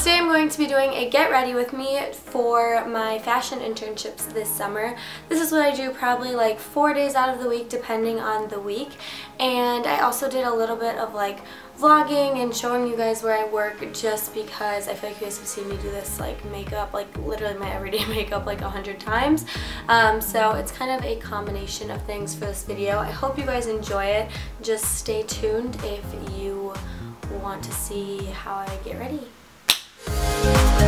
today I'm going to be doing a get ready with me for my fashion internships this summer. This is what I do probably like four days out of the week depending on the week and I also did a little bit of like vlogging and showing you guys where I work just because I feel like you guys have seen me do this like makeup like literally my everyday makeup like a hundred times um, so it's kind of a combination of things for this video. I hope you guys enjoy it. Just stay tuned if you want to see how I get ready. Thank you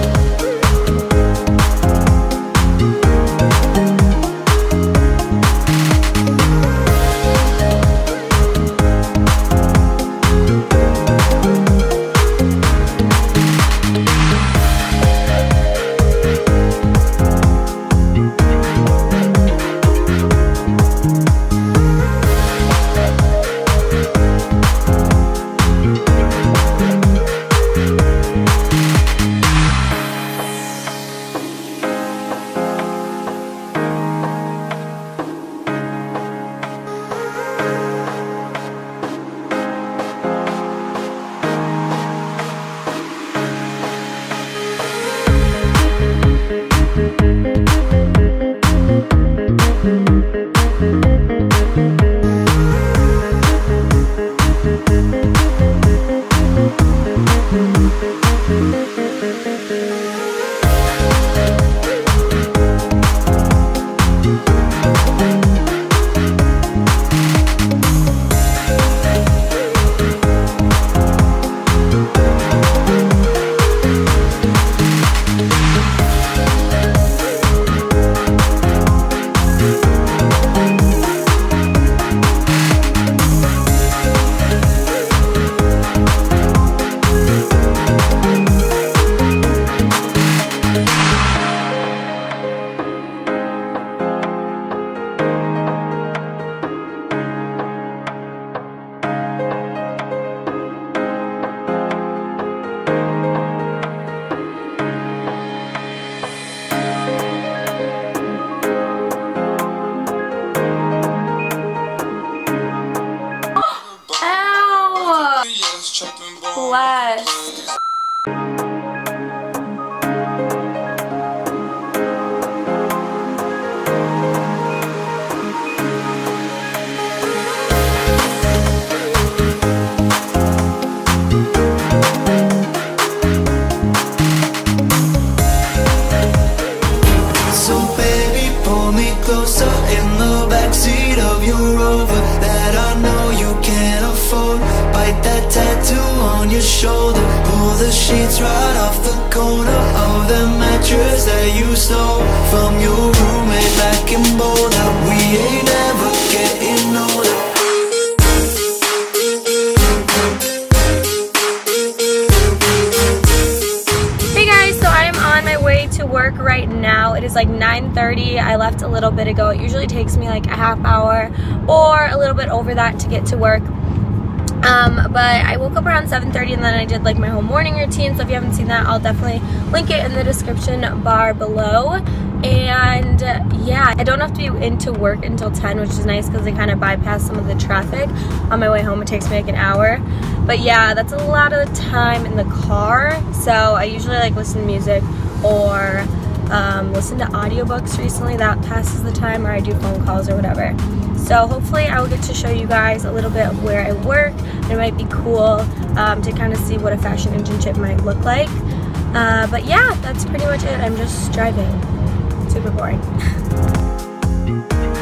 blessed. So baby, pull me closer in the backseat of your Rover shoulder. Pull the sheets right off the corner of the mattress that you stole from your roommate back in Boulder. We ain't ever getting older. Hey guys, so I am on my way to work right now. It is like 9.30. I left a little bit ago. It usually takes me like a half hour or a little bit over that to get to work. Um, but I woke up around 7.30 and then I did like my whole morning routine. So if you haven't seen that, I'll definitely link it in the description bar below. And yeah, I don't have to be into work until 10, which is nice because they kind of bypass some of the traffic. On my way home, it takes me like an hour. But yeah, that's a lot of the time in the car. So I usually like listen to music or um, listen to audiobooks recently. That passes the time, or I do phone calls or whatever. So hopefully I will get to show you guys a little bit of where I work. It might be cool um, to kind of see what a fashion internship might look like. Uh, but yeah, that's pretty much it. I'm just driving. Super boring.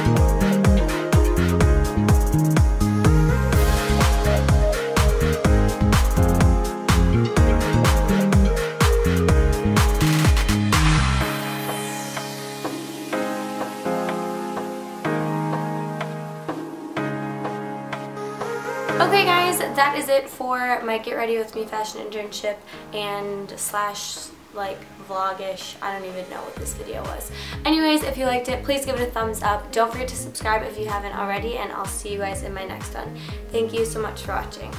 Okay guys, that is it for my Get Ready With Me fashion internship and slash like vlogish. I don't even know what this video was. Anyways, if you liked it, please give it a thumbs up. Don't forget to subscribe if you haven't already and I'll see you guys in my next one. Thank you so much for watching.